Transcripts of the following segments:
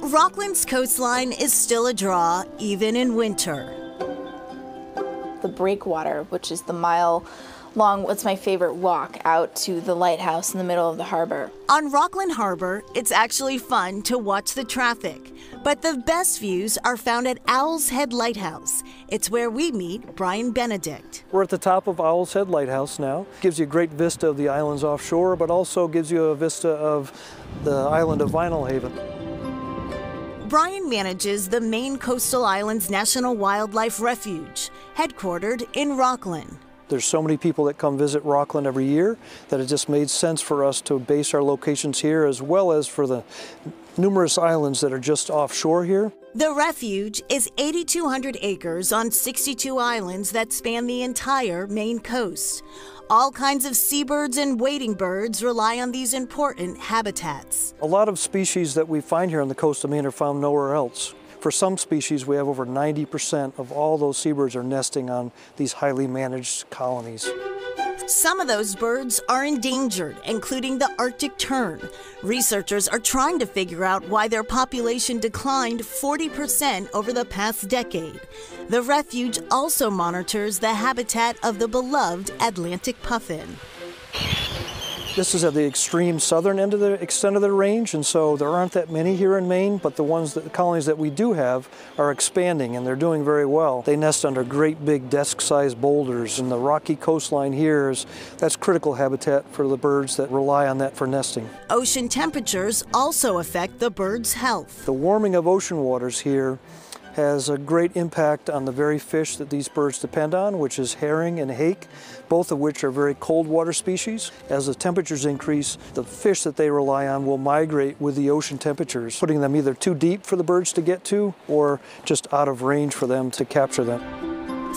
Rockland's coastline is still a draw, even in winter. The breakwater, which is the mile long, what's my favorite walk out to the lighthouse in the middle of the harbor. On Rockland Harbor, it's actually fun to watch the traffic, but the best views are found at Owl's Head Lighthouse. It's where we meet Brian Benedict. We're at the top of Owl's Head Lighthouse now. Gives you a great vista of the islands offshore, but also gives you a vista of the island of Vinalhaven. Brian manages the Maine Coastal Islands National Wildlife Refuge, headquartered in Rockland. There's so many people that come visit Rockland every year that it just made sense for us to base our locations here as well as for the numerous islands that are just offshore here. The refuge is 8,200 acres on 62 islands that span the entire Maine coast. All kinds of seabirds and wading birds rely on these important habitats. A lot of species that we find here on the coast of Maine are found nowhere else. For some species, we have over 90% of all those seabirds are nesting on these highly managed colonies. Some of those birds are endangered, including the Arctic tern. Researchers are trying to figure out why their population declined 40% over the past decade. The refuge also monitors the habitat of the beloved Atlantic puffin. This is at the extreme southern end of the extent of the range, and so there aren't that many here in Maine, but the ones that, the colonies that we do have are expanding and they're doing very well. They nest under great big desk-sized boulders, and the rocky coastline here is that's critical habitat for the birds that rely on that for nesting. Ocean temperatures also affect the birds' health. The warming of ocean waters here has a great impact on the very fish that these birds depend on, which is herring and hake, both of which are very cold water species. As the temperatures increase, the fish that they rely on will migrate with the ocean temperatures, putting them either too deep for the birds to get to or just out of range for them to capture them.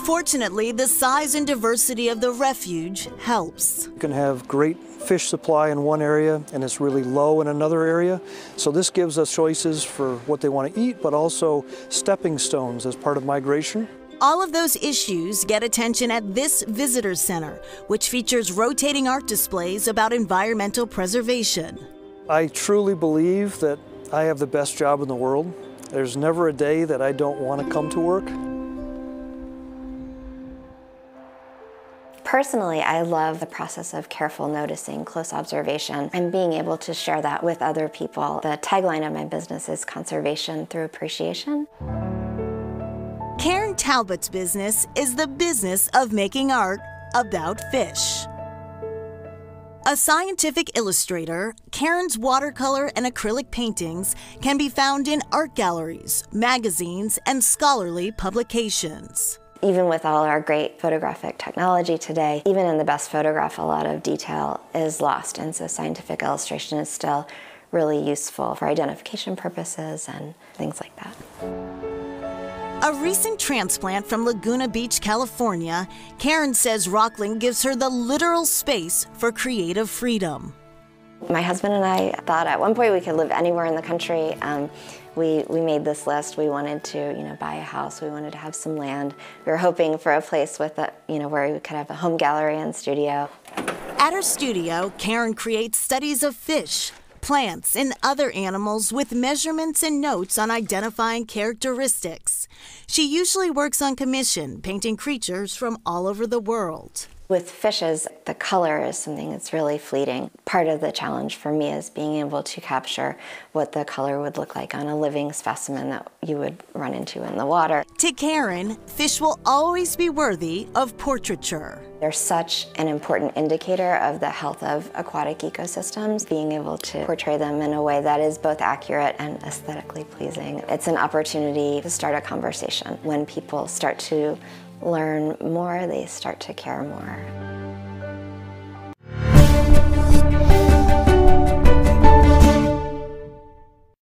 Fortunately, the size and diversity of the refuge helps. You can have great fish supply in one area and it's really low in another area. So this gives us choices for what they want to eat, but also stepping stones as part of migration. All of those issues get attention at this visitor center, which features rotating art displays about environmental preservation. I truly believe that I have the best job in the world. There's never a day that I don't want to come to work. Personally, I love the process of careful noticing, close observation, and being able to share that with other people. The tagline of my business is conservation through appreciation. Karen Talbot's business is the business of making art about fish. A scientific illustrator, Karen's watercolor and acrylic paintings can be found in art galleries, magazines, and scholarly publications. Even with all our great photographic technology today, even in the best photograph, a lot of detail is lost, and so scientific illustration is still really useful for identification purposes and things like that. A recent transplant from Laguna Beach, California, Karen says Rockland gives her the literal space for creative freedom. My husband and I thought at one point we could live anywhere in the country. Um, we, we made this list. We wanted to, you know, buy a house. We wanted to have some land. We were hoping for a place with a, you know, where we could have a home gallery and studio. At her studio, Karen creates studies of fish, plants, and other animals with measurements and notes on identifying characteristics. She usually works on commission, painting creatures from all over the world. With fishes, the color is something that's really fleeting. Part of the challenge for me is being able to capture what the color would look like on a living specimen that you would run into in the water. To Karen, fish will always be worthy of portraiture. They're such an important indicator of the health of aquatic ecosystems. Being able to portray them in a way that is both accurate and aesthetically pleasing. It's an opportunity to start a conversation. When people start to learn more, they start to care more.